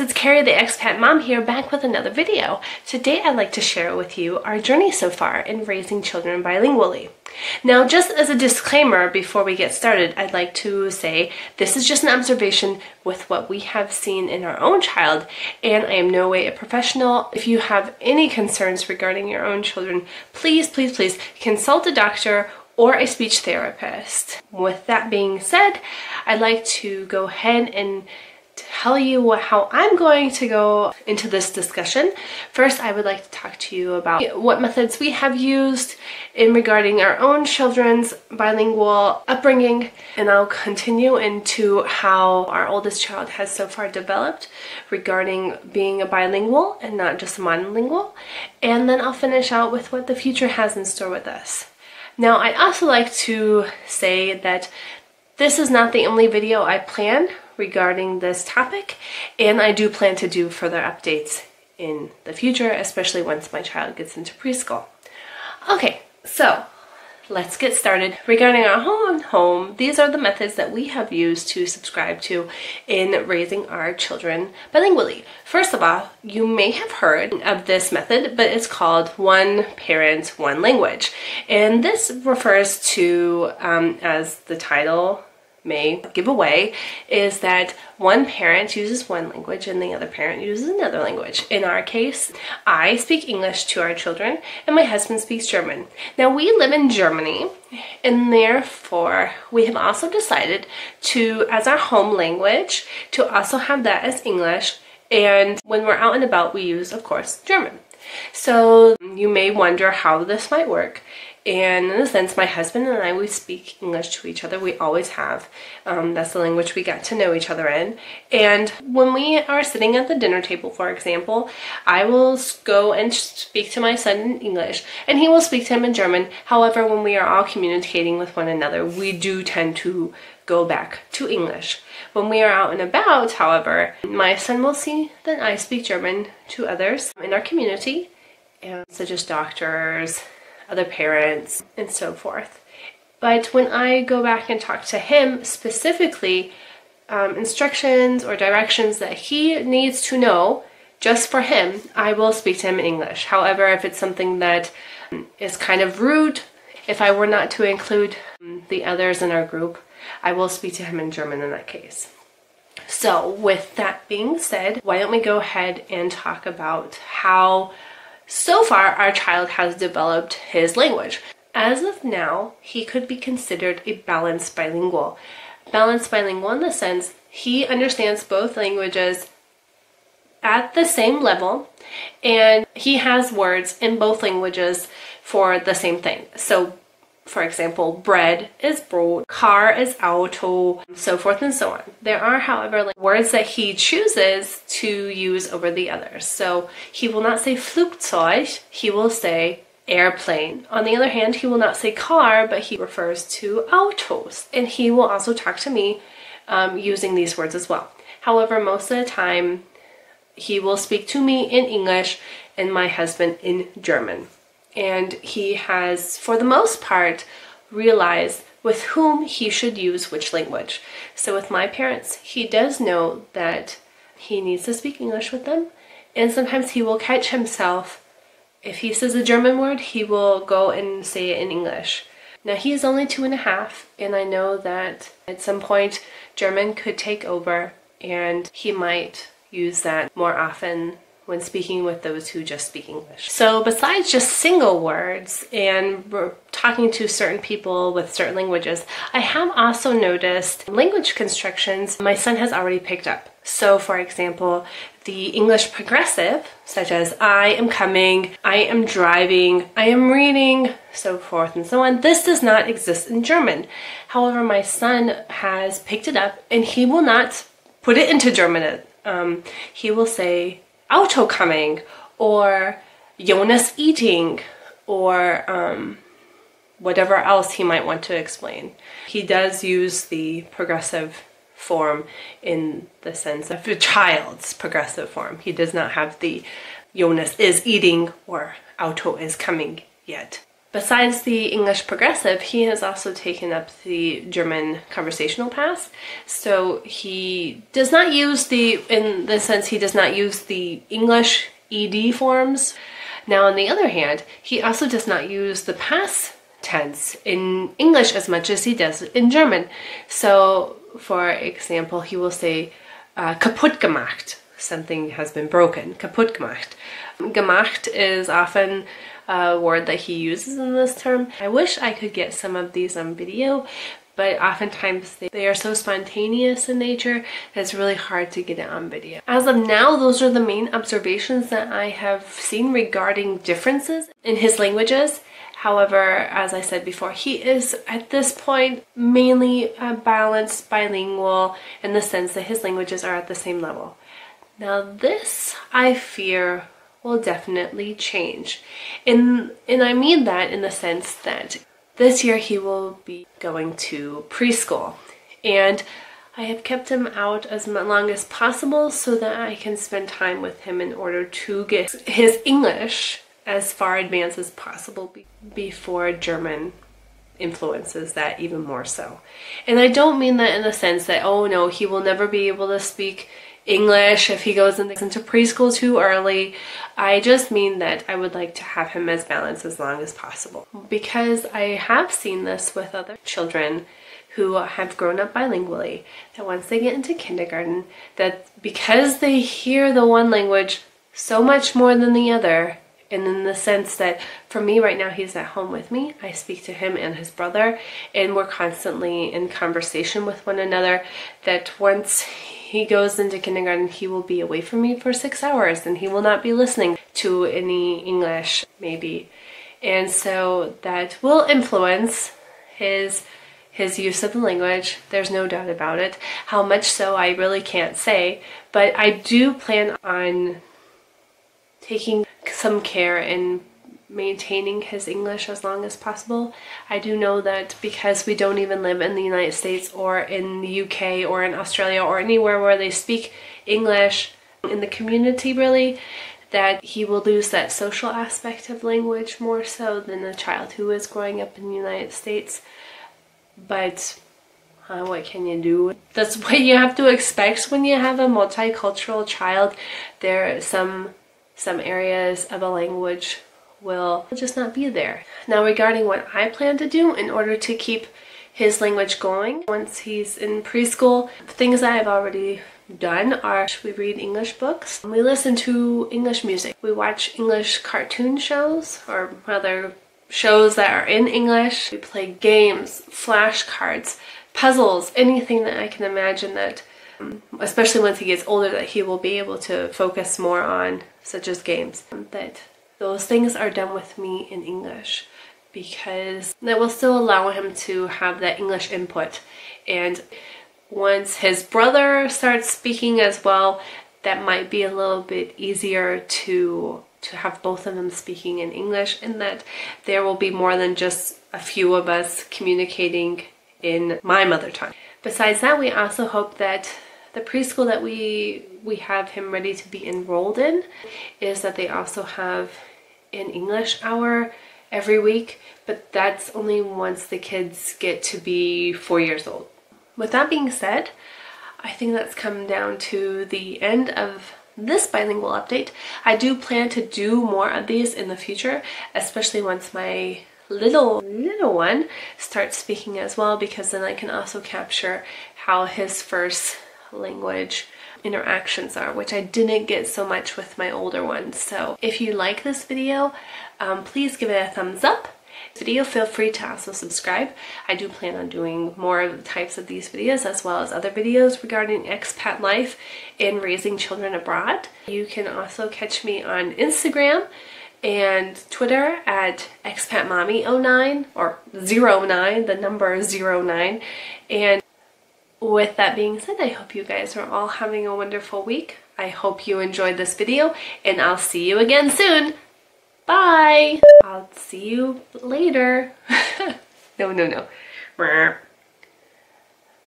it's Carrie the expat mom here back with another video. Today I'd like to share with you our journey so far in raising children bilingually. Now just as a disclaimer before we get started, I'd like to say this is just an observation with what we have seen in our own child and I am no way a professional. If you have any concerns regarding your own children, please, please, please consult a doctor or a speech therapist. With that being said, I'd like to go ahead and tell you how I'm going to go into this discussion. First, I would like to talk to you about what methods we have used in regarding our own children's bilingual upbringing, and I'll continue into how our oldest child has so far developed regarding being a bilingual and not just a monolingual, and then I'll finish out with what the future has in store with us. Now, I'd also like to say that this is not the only video I plan regarding this topic, and I do plan to do further updates in the future, especially once my child gets into preschool. Okay, so let's get started. Regarding our home home, these are the methods that we have used to subscribe to in raising our children bilingually. First of all, you may have heard of this method, but it's called one parent, one language. And this refers to, um, as the title may give away is that one parent uses one language and the other parent uses another language. In our case, I speak English to our children and my husband speaks German. Now we live in Germany and therefore we have also decided to, as our home language, to also have that as English and when we're out and about we use, of course, German. So you may wonder how this might work. And in a sense, my husband and I, we speak English to each other. We always have. Um, that's the language we got to know each other in. And when we are sitting at the dinner table, for example, I will go and speak to my son in English, and he will speak to him in German. However, when we are all communicating with one another, we do tend to go back to English. When we are out and about, however, my son will see that I speak German to others in our community, such as doctors, other parents, and so forth. But when I go back and talk to him specifically, um, instructions or directions that he needs to know just for him, I will speak to him in English. However, if it's something that is kind of rude, if I were not to include um, the others in our group, I will speak to him in German in that case. So, with that being said, why don't we go ahead and talk about how so far, our child has developed his language. As of now, he could be considered a balanced bilingual. Balanced bilingual in the sense he understands both languages at the same level and he has words in both languages for the same thing. So for example, bread is brot, car is auto, so forth and so on. There are, however, like words that he chooses to use over the others. So he will not say Flugzeug, he will say airplane. On the other hand, he will not say car, but he refers to autos. And he will also talk to me um, using these words as well. However, most of the time, he will speak to me in English and my husband in German and he has, for the most part, realized with whom he should use which language. So with my parents, he does know that he needs to speak English with them, and sometimes he will catch himself. If he says a German word, he will go and say it in English. Now he is only two and a half, and I know that at some point German could take over and he might use that more often when speaking with those who just speak English. So besides just single words and talking to certain people with certain languages, I have also noticed language constructions my son has already picked up. So for example, the English progressive, such as I am coming, I am driving, I am reading, so forth and so on. This does not exist in German. However, my son has picked it up and he will not put it into German. Um, he will say Auto coming or Jonas eating or um, whatever else he might want to explain. He does use the progressive form in the sense of a child's progressive form. He does not have the Jonas is eating or Auto is coming yet. Besides the English Progressive, he has also taken up the German Conversational Past. So he does not use the, in the sense, he does not use the English ED forms. Now, on the other hand, he also does not use the past tense in English as much as he does in German. So, for example, he will say uh, kaputt gemacht. Something has been broken. Kaputt gemacht. Gemacht is often a word that he uses in this term. I wish I could get some of these on video, but oftentimes they, they, are so spontaneous in nature that it's really hard to get it on video. As of now, those are the main observations that I have seen regarding differences in his languages. However, as I said before, he is at this point mainly a balanced bilingual in the sense that his languages are at the same level. Now this, I fear, will definitely change. And, and I mean that in the sense that this year he will be going to preschool. And I have kept him out as long as possible so that I can spend time with him in order to get his English as far advanced as possible before German influences that even more so. And I don't mean that in the sense that, oh no, he will never be able to speak English if he goes into preschool too early. I just mean that I would like to have him as balanced as long as possible. Because I have seen this with other children who have grown up bilingually, that once they get into kindergarten, that because they hear the one language so much more than the other, and in the sense that for me right now he's at home with me i speak to him and his brother and we're constantly in conversation with one another that once he goes into kindergarten he will be away from me for six hours and he will not be listening to any english maybe. And so that will influence his his use of the language. There's no doubt about it. How much so i really can't say but i do plan on taking some care in maintaining his English as long as possible. I do know that because we don't even live in the United States or in the UK or in Australia or anywhere where they speak English in the community really, that he will lose that social aspect of language more so than a child who is growing up in the United States. But uh, what can you do? That's what you have to expect when you have a multicultural child. There are some some areas of a language will just not be there. Now regarding what I plan to do in order to keep his language going once he's in preschool, things I've already done are we read English books, we listen to English music, we watch English cartoon shows or rather shows that are in English, we play games, flashcards, puzzles, anything that I can imagine that um, especially once he gets older that he will be able to focus more on such as games that those things are done with me in English because that will still allow him to have that English input and once his brother starts speaking as well that might be a little bit easier to to have both of them speaking in English and that there will be more than just a few of us communicating in my mother tongue. Besides that, we also hope that the preschool that we we have him ready to be enrolled in is that they also have an English hour every week, but that's only once the kids get to be four years old. With that being said, I think that's come down to the end of this bilingual update. I do plan to do more of these in the future, especially once my little little one starts speaking as well because then I can also capture how his first language interactions are, which I didn't get so much with my older ones. So if you like this video, um, please give it a thumbs up. Video, feel free to also subscribe. I do plan on doing more types of these videos as well as other videos regarding expat life and raising children abroad. You can also catch me on Instagram and Twitter at expatmommy09 or 09, the number 09. And with that being said, I hope you guys are all having a wonderful week. I hope you enjoyed this video and I'll see you again soon. Bye! I'll see you later. no, no, no.